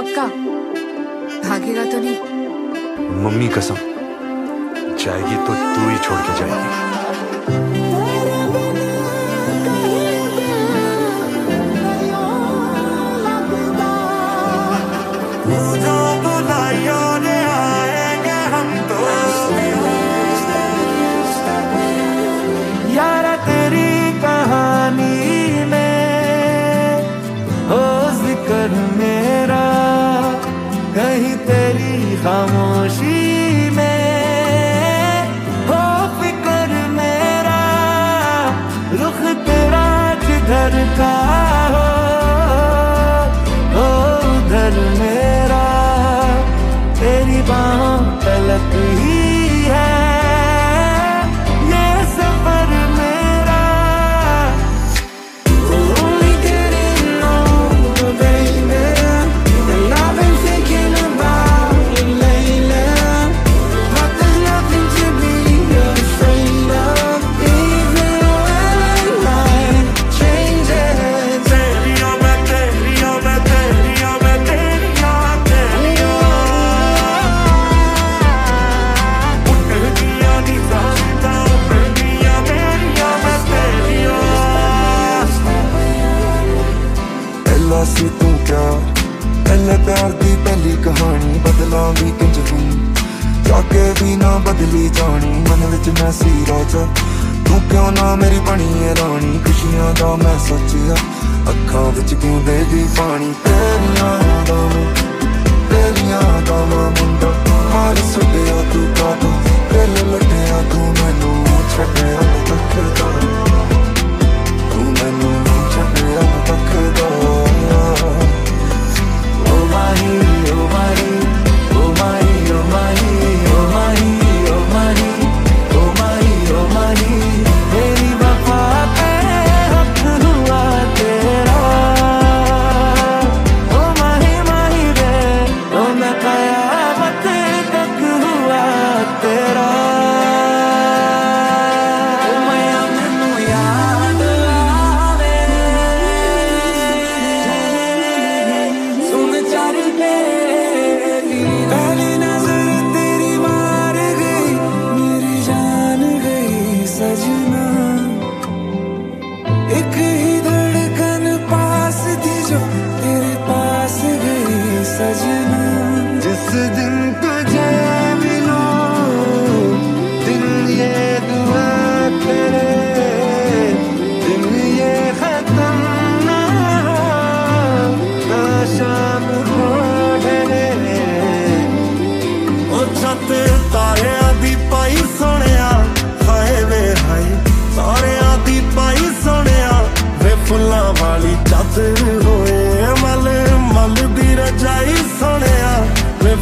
पक्का? भागेगा तो नहीं। मम्मी कसम जाएगी तो तू ही छोड़ के जाएगी।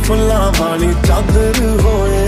ਫੁੱਲਾਂ ਵਾਲੀ ਚਾਦਰ ਹੋਏ।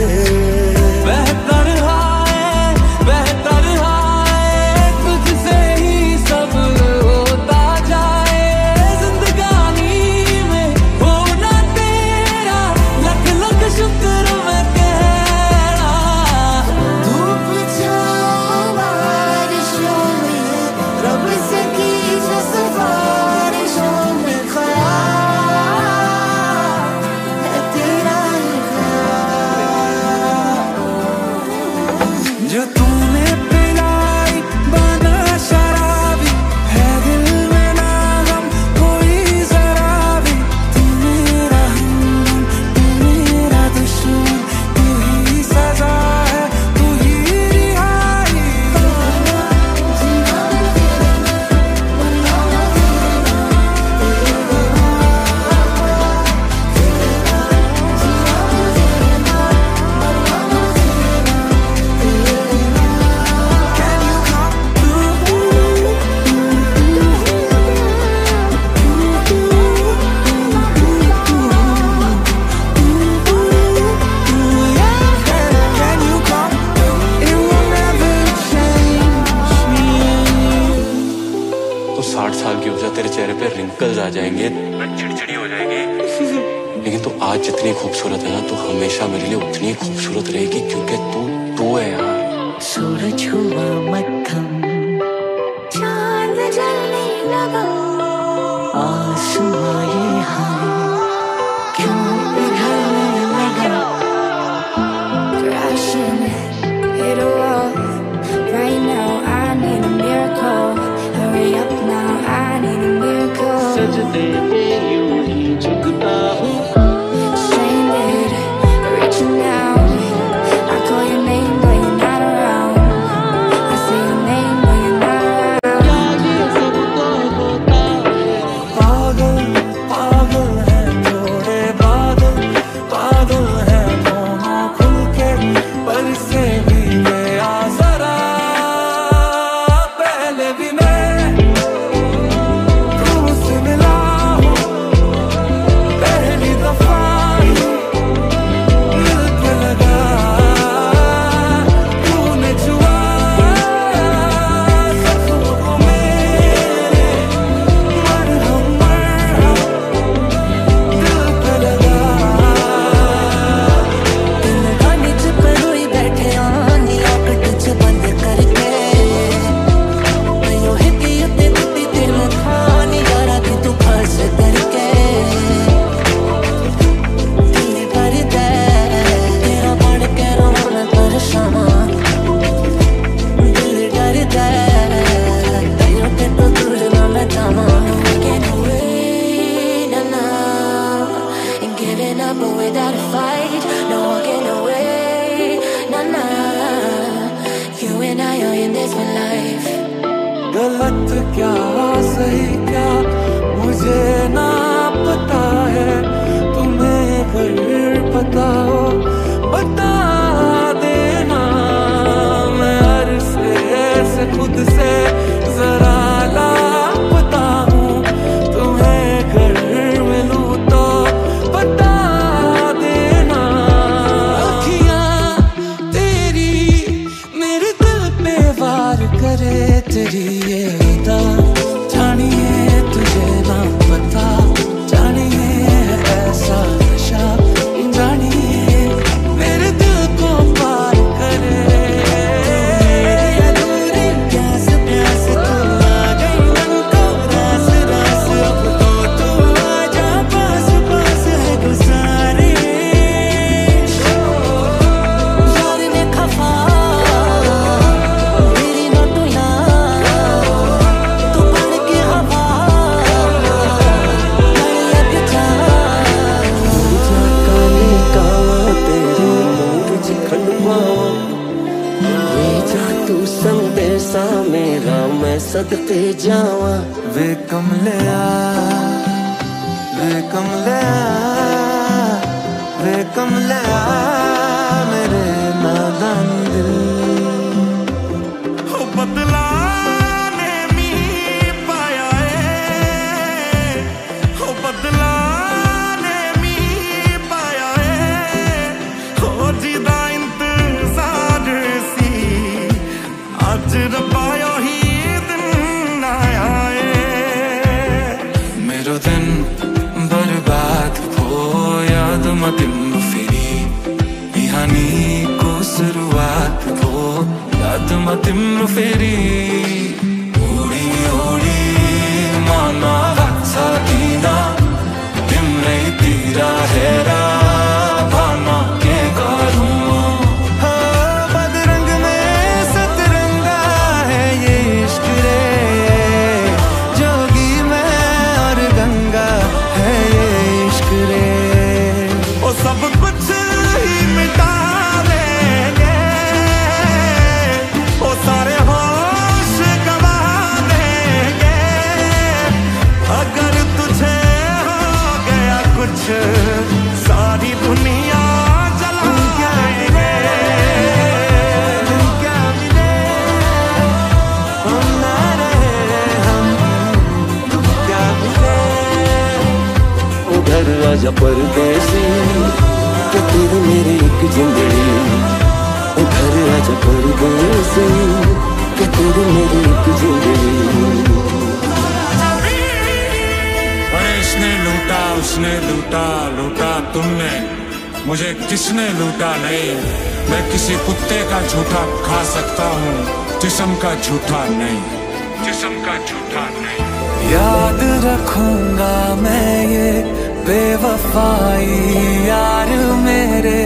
करे तेरी ये अदा पर परदेसी तो तेरे मेरे एक ज़िंदगी उधर पर परदेसी तो तेरे मेरे एक ज़िंदगी। इसने लूटा उसने लूटा लूटा तुमने। मुझे किसने लूटा? नहीं मैं किसी कुत्ते का झूठा खा सकता हूँ। जिसम का झूठा नहीं। जिसम का झूठा नहीं। याद रखूँगा मैं ये बेवफाई यार मेरे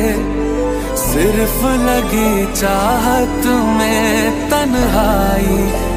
सिर्फ़ लगी चाहत में तन्हाई।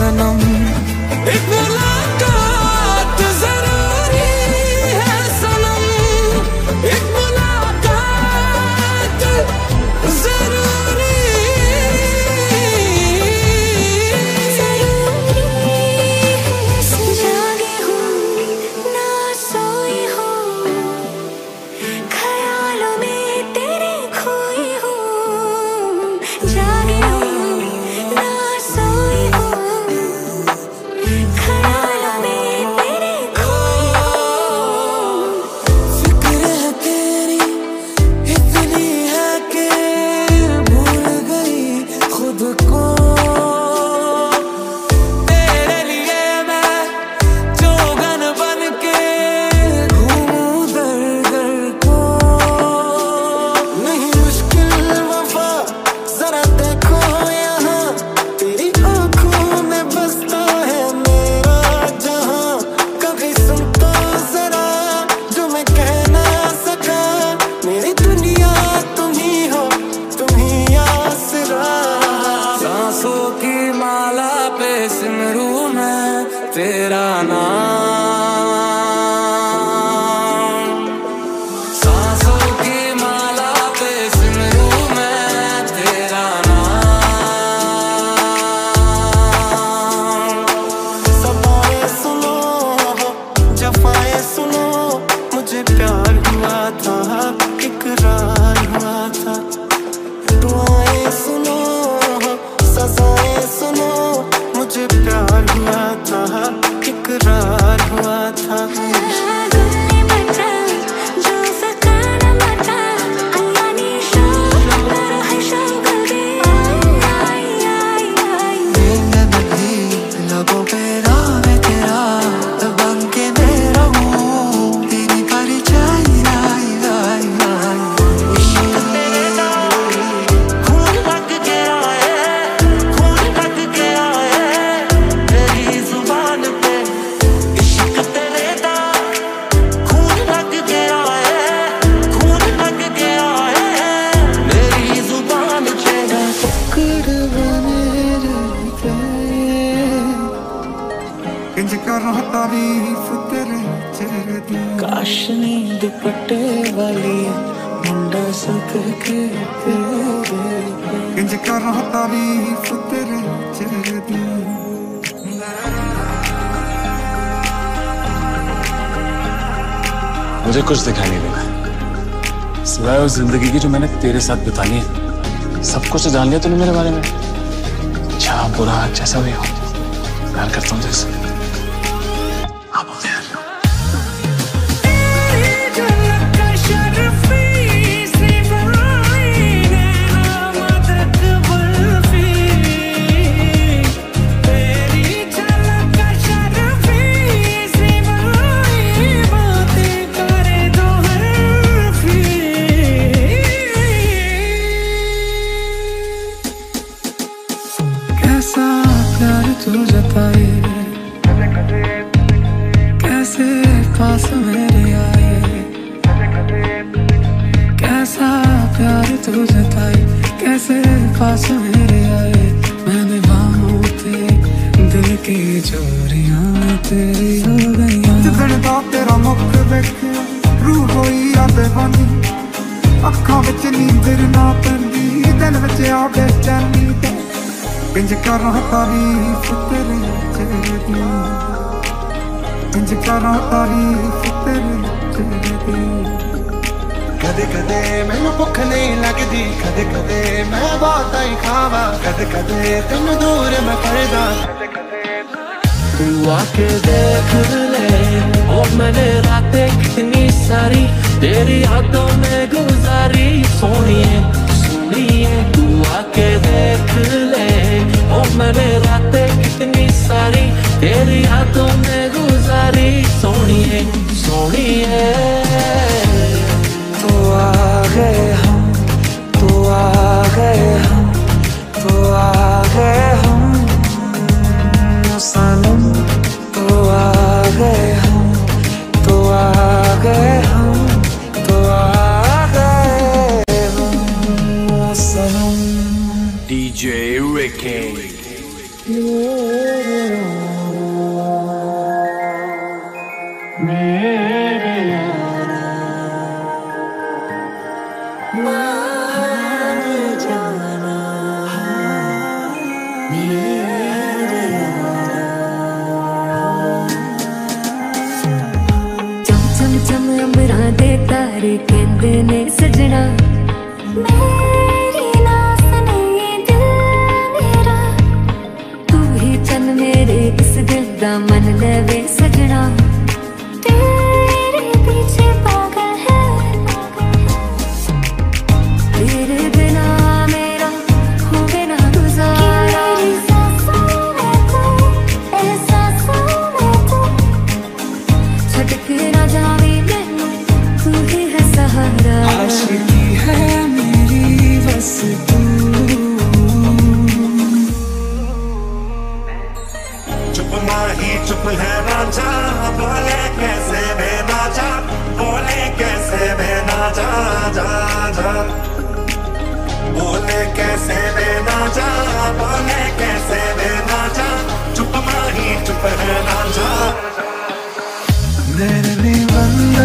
I on time. मुझे कुछ दिखाई नहीं देना सिवाय उस ज़िंदगी की जो मैंने तेरे साथ बितानी है। सब कुछ तो जान लिया तूने मेरे बारे में। अच्छा बुरा जैसा भी हो, प्यार करता हूँ जैसे। ਮੁੱਕ ਵੇਖਿਆ ਰੂਹ ਹੋਈ ਆ ਦੇਵਾਨੀ ਅੱਖਾਂ ਵਿੱਚ ਨੀਂਦਰ ਨਾ ਪੈਂਦੀ, ਦਿਲ ਵਿੱਚ ਆ ਬੇਚੈਨੀ ਤੇ। ਇੰਜ ਕਰਾਂ ਤਾਰੀਫ ਤੇਰੇ ਚਿਹਰੇ ਦੀ ਇੰਜ ਕਰਾਂ ਤਾਰੀਫ ਤੇਰੇ ਚਿਹਰੇ ਦੀ ਕਦੇ ਕਦੇ ਮੈਨੂੰ ਭੁੱਖ ਨਹੀਂ ਲੱਗਦੀ, ਕਦੇ ਕਦੇ ਮੈਂ ਬਾਤਾਂ ਹੀ ਖਾਵਾਂ। ਕਦੇ ਕਦੇ ਤੈਨੂੰ ਦੂਰ ਮੈਂ ਕਰਦਾ ਕਦੇ ਕਦੇ तू आके देख ले। ओ मैंने रातें कितनी सारी तेरी यादों में गुजारी। सोनिए, सुनिए, तू आके देख ले। ओ मैंने रातें कितनी सारी तेरी यादों में गुजारी। सोनिए सोनिए। तो आ गए हम तो आ गए हम तो आ गए हम। सनम तो आ गए हम तो आ गए सहारा। आशिकी है मेरी बस चुप माही, चुप है राजा, बोले कैसे बेनाजा बोले कैसे बेनाजा जा जा। बोले कैसे बेनाजा बोले कैसे बेनाजा चुप माही, चुप है राजा। नैनने बंद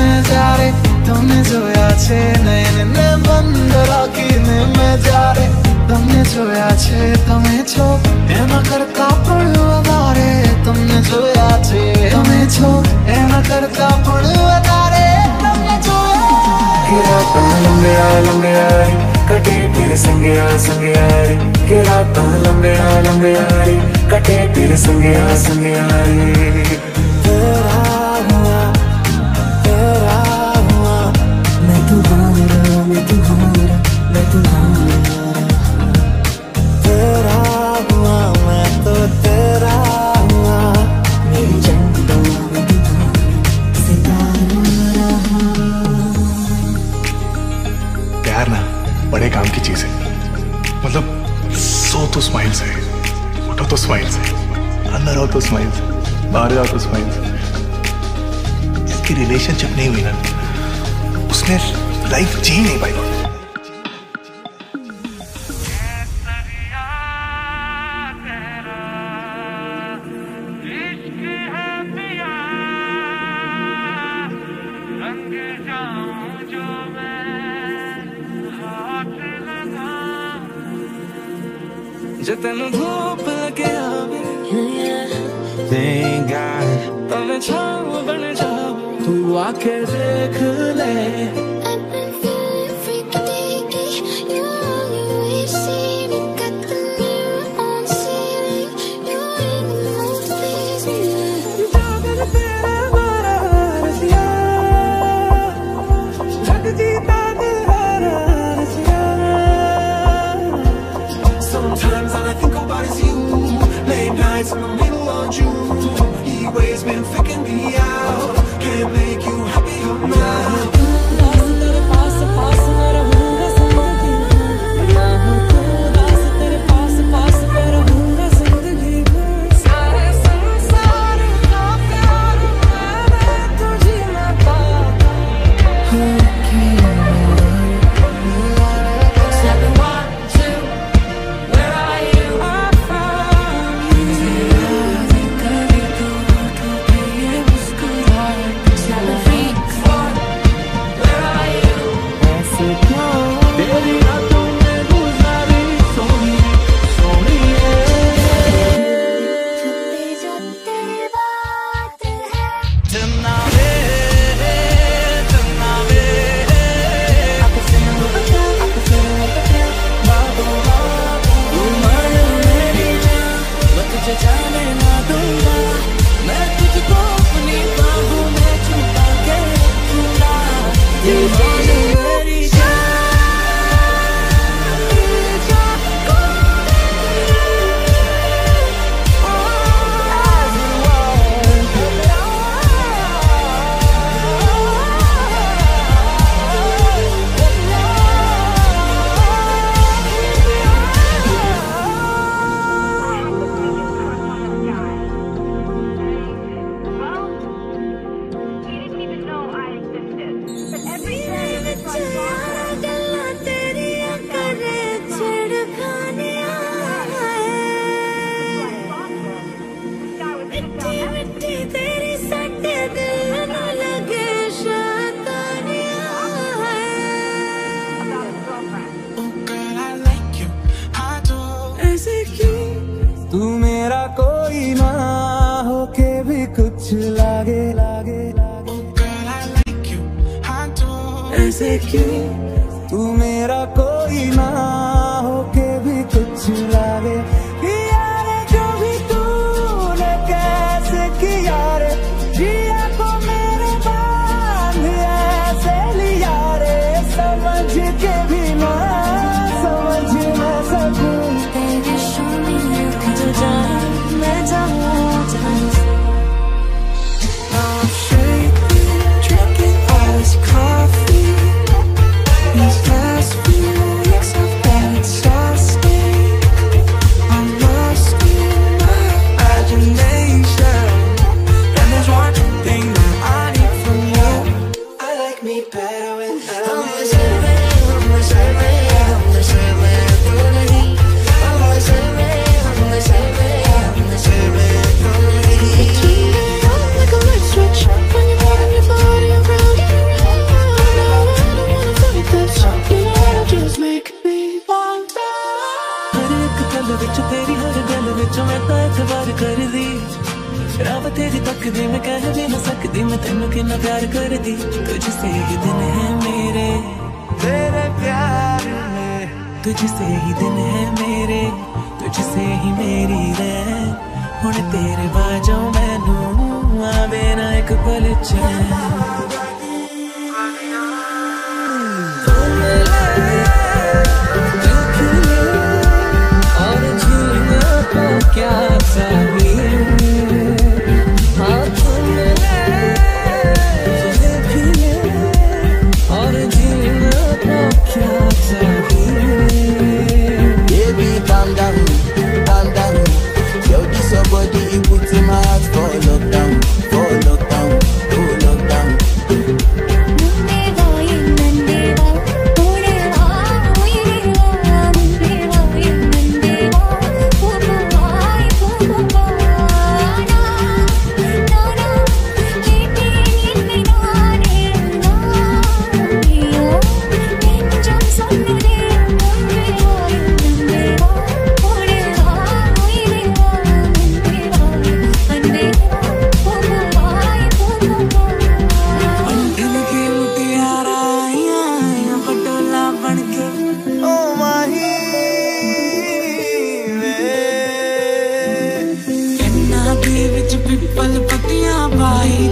मैं जा रे तुमने जोया छे नैन ने बंद राखी ने मैं जा रे तुमने जोया छे તમે છો એના કરતા પણ વધારે तुमने જોયા છે તમે છો એના કરતા પણ વધારે तुमने જોયા કેરા પણ લંબે આ લંબે આ કટે તેરે સંગે આ સંગે આ કેરા પણ લંબે આ લંબે આ કટે તેરે સંગે આ સંગે આ पिपल पतिया बाई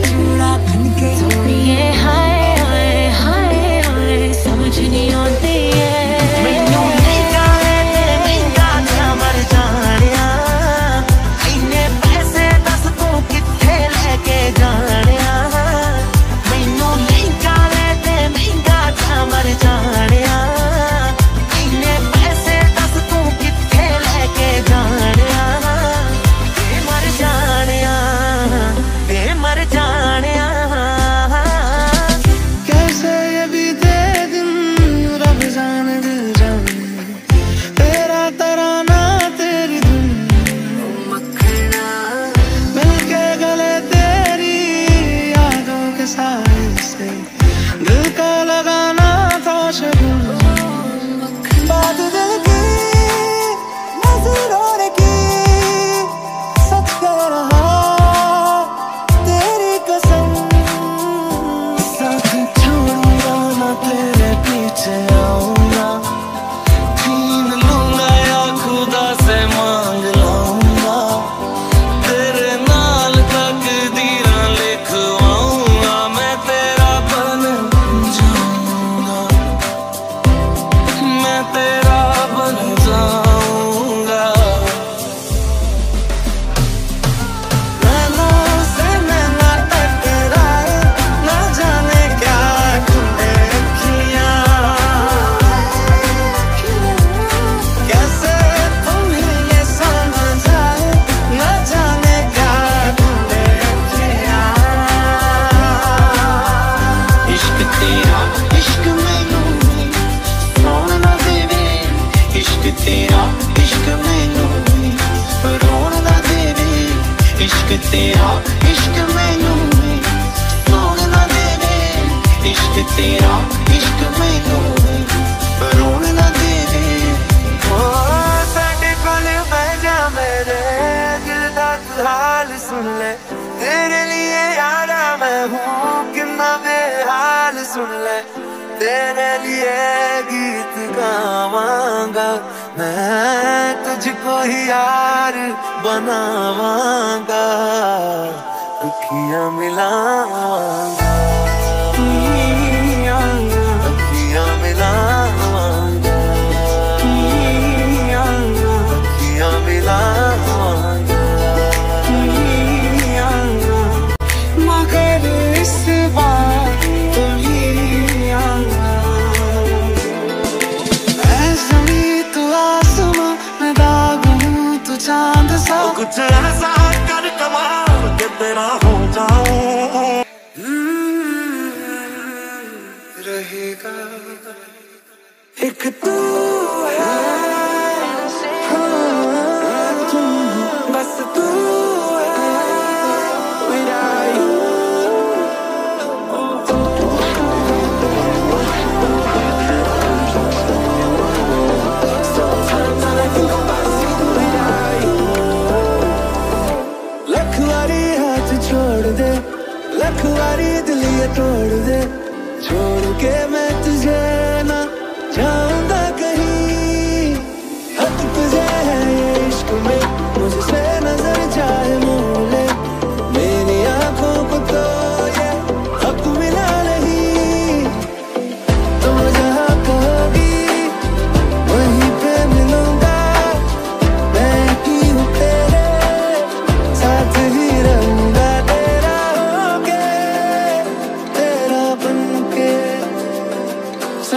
तेरा इश्क मैनू रोन ना दे दे इश्क तेरा, इश्क मैनू रोन ना दे जा मेरे दिल दा सुन ले। तेरे लिए यारा मैं हूँ कितना बेहाल सुन ले। तेरे लिए गीत गावांगा मैं तुझको ही यार बनावांगा दुखिया मिलावांगा। तेरा हो जाऊँ रहेगा। एक तू तोड़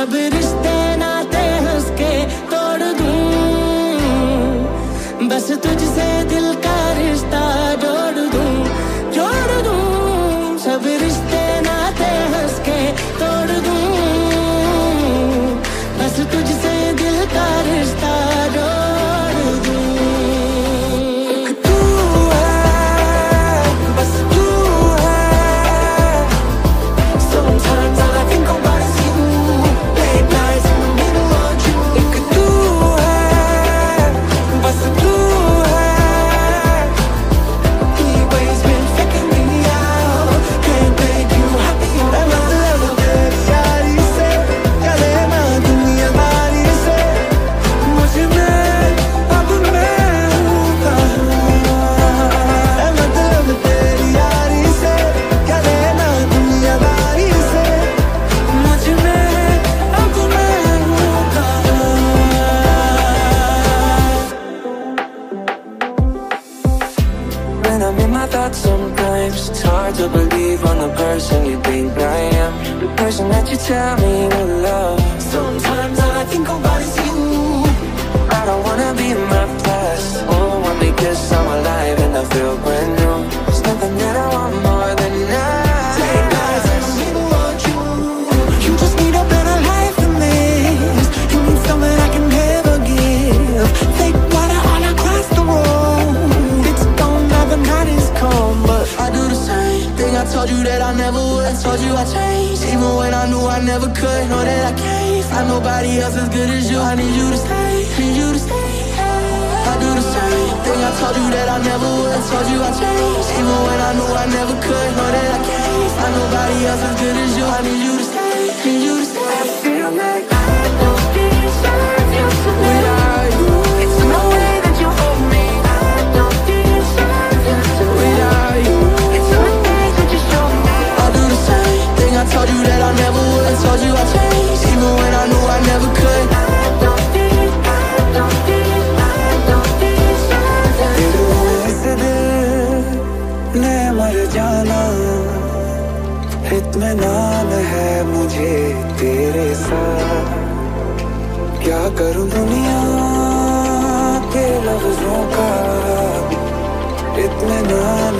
सब रिश्ते नाते उसके तोड़ दू। बस तुझसे दिल का रिश्ता जोड़ दू जोड़ दू। सब रिश्ते know